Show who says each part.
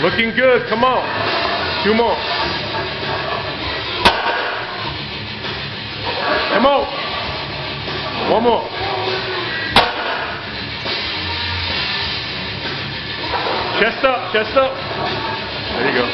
Speaker 1: Looking good. Come on. Two more. Come on. One more. Chest up, chest up. There you go.